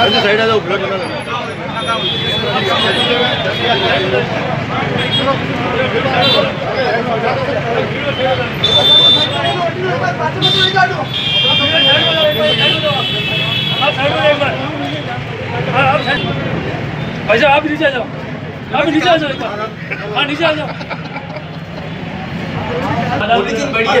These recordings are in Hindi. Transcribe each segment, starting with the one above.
साइड आ जाओ ब्लड भाई साहब आप नीचे आ जाओ आप नीचे आ जाओ हाँ नीचे आ जाओ बड़ी है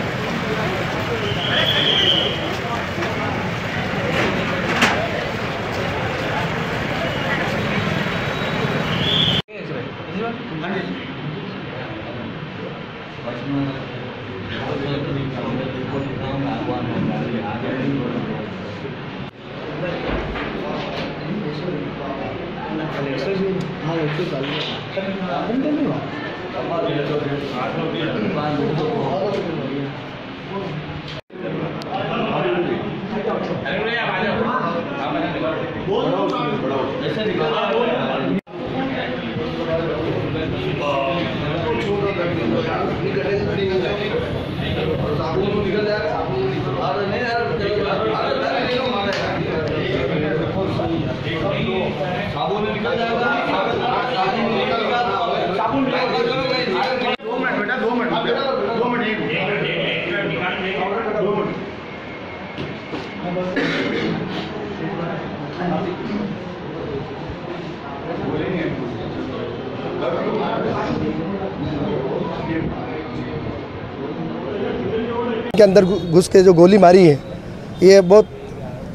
निकाले नहीं घुमा दो कुत्ता पीछे के अंदर घुस के जो गोली मारी है ये बहुत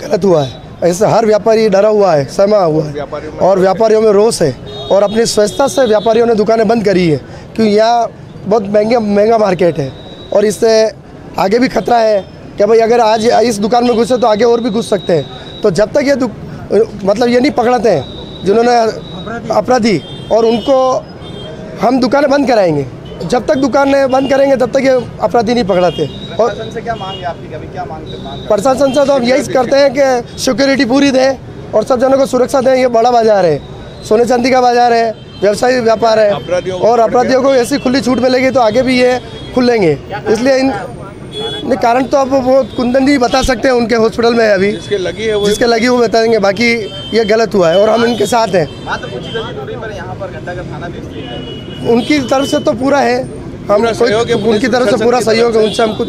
गलत हुआ है। ऐसे हर व्यापारी डरा हुआ है सहमा हुआ है। और व्यापारियों में रोष है। और अपनी स्वच्छता से व्यापारियों ने दुकानें बंद करी है। क्योंकि यहाँ बहुत महँगे महँगा मार्केट है। और इससे आगे भी खतरा है कि भाई अगर आज इस दुकान में घुसे तो आगे और भी घुस सकते हैं। तो जब तक ये मतलब ये नहीं पकड़ते हैं जिन्होंने अपराधी। और उनको हम दुकानें बंद कराएँगे। जब तक दुकानें बंद करेंगे तब तक ये अपराधी नहीं पकड़ाते। और प्रशासन से क्या मांग है आपकी? कभी क्या मांग मांग प्रशासन से तो हम यही करते हैं कि सिक्योरिटी पूरी दें और सब जनों को सुरक्षा दें ये बड़ा बाज़ार है। सोने चांदी का बाज़ार है व्यवसाय व्यापार है। और अपराधियों को ऐसी खुली छूट मिलेगी तो आगे भी ये खुलेंगे। इसलिए इन नहीं कारण तो अब वो कुंदन जी बता सकते हैं उनके हॉस्पिटल में अभी। जिसके लगी है वो जिसके लगी वो बताएँगे बाकी ये गलत हुआ है और हम इनके साथ हैं। ही है उनकी तरफ़ से तो पूरा है। हम उनकी तरफ़ से पूरा सहयोग है उनसे हम कुछ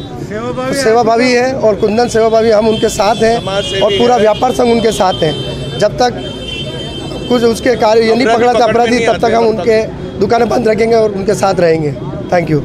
सेवा भावी है। और कुंदन सेवाभावी हम उनके साथ हैं और पूरा व्यापार संघ उनके साथ हैं। जब तक कुछ उसके कार्य ये नहीं पकड़ा था अपराधी तब तक हम उनके दुकानें बंद रखेंगे और उनके साथ रहेंगे। Thank you